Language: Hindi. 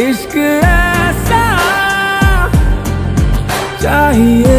इश्क ऐसा चाहिए।